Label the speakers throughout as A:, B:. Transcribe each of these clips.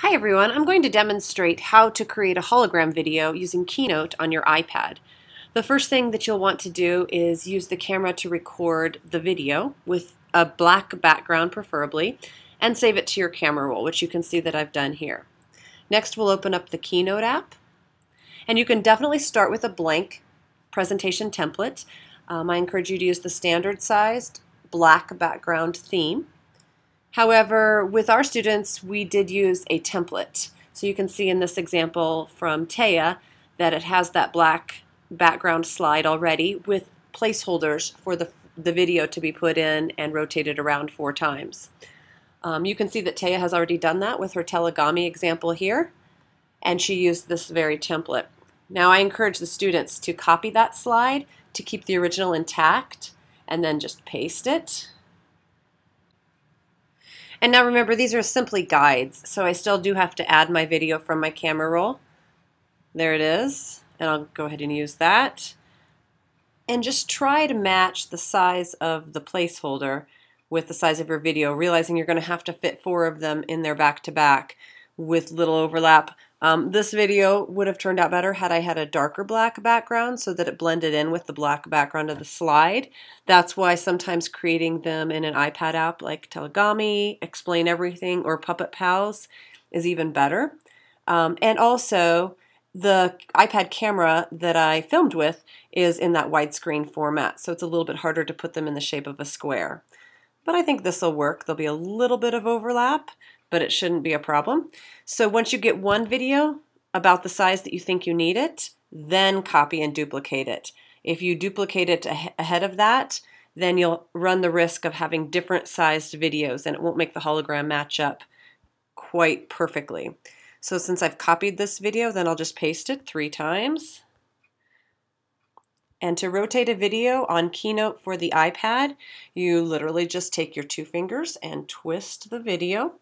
A: Hi everyone, I'm going to demonstrate how to create a hologram video using Keynote on your iPad. The first thing that you'll want to do is use the camera to record the video with a black background preferably and save it to your camera roll, which you can see that I've done here. Next we'll open up the Keynote app and you can definitely start with a blank presentation template. Um, I encourage you to use the standard sized black background theme. However, with our students, we did use a template. So you can see in this example from Taya that it has that black background slide already with placeholders for the, the video to be put in and rotated around four times. Um, you can see that Taya has already done that with her Tellagami example here, and she used this very template. Now I encourage the students to copy that slide to keep the original intact and then just paste it and now remember, these are simply guides, so I still do have to add my video from my camera roll. There it is, and I'll go ahead and use that. And just try to match the size of the placeholder with the size of your video, realizing you're going to have to fit four of them in there back to back with little overlap. Um, this video would have turned out better had I had a darker black background so that it blended in with the black background of the slide. That's why sometimes creating them in an iPad app like Tellagami, Explain Everything, or Puppet Pals is even better. Um, and also, the iPad camera that I filmed with is in that widescreen format, so it's a little bit harder to put them in the shape of a square. But I think this will work. There'll be a little bit of overlap, but it shouldn't be a problem. So once you get one video about the size that you think you need it, then copy and duplicate it. If you duplicate it ahead of that, then you'll run the risk of having different sized videos and it won't make the hologram match up quite perfectly. So since I've copied this video, then I'll just paste it three times. And to rotate a video on Keynote for the iPad, you literally just take your two fingers and twist the video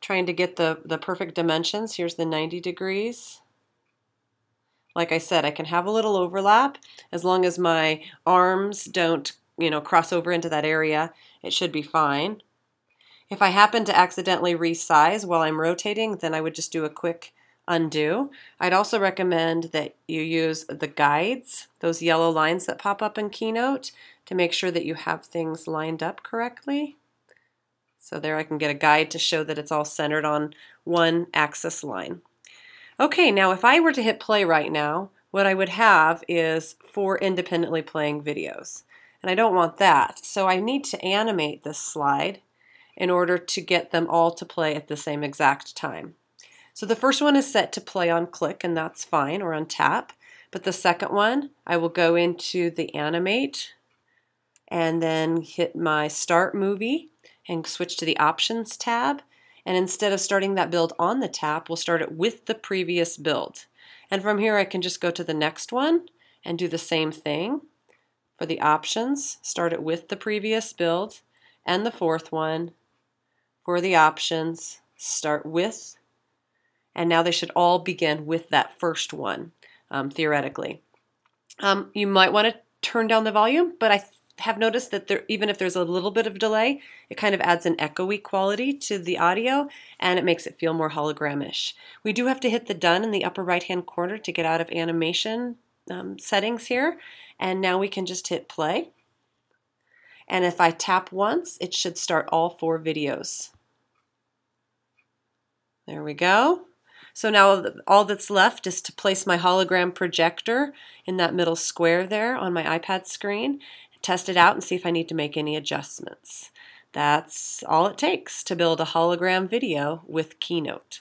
A: trying to get the, the perfect dimensions. Here's the 90 degrees. Like I said, I can have a little overlap as long as my arms don't, you know, cross over into that area, it should be fine. If I happen to accidentally resize while I'm rotating, then I would just do a quick undo. I'd also recommend that you use the guides, those yellow lines that pop up in Keynote, to make sure that you have things lined up correctly. So there I can get a guide to show that it's all centered on one axis line. Okay, now if I were to hit play right now, what I would have is four independently playing videos. And I don't want that, so I need to animate this slide in order to get them all to play at the same exact time. So the first one is set to play on click, and that's fine, or on tap. But the second one, I will go into the animate and then hit my start movie and switch to the Options tab. And instead of starting that build on the tap, we'll start it with the previous build. And from here I can just go to the next one and do the same thing. For the options, start it with the previous build. And the fourth one, for the options, start with. And now they should all begin with that first one, um, theoretically. Um, you might want to turn down the volume, but I have noticed that there, even if there's a little bit of delay, it kind of adds an echoey quality to the audio and it makes it feel more hologramish. We do have to hit the done in the upper right hand corner to get out of animation um, settings here. And now we can just hit play. And if I tap once, it should start all four videos. There we go. So now all that's left is to place my hologram projector in that middle square there on my iPad screen test it out and see if I need to make any adjustments. That's all it takes to build a hologram video with Keynote.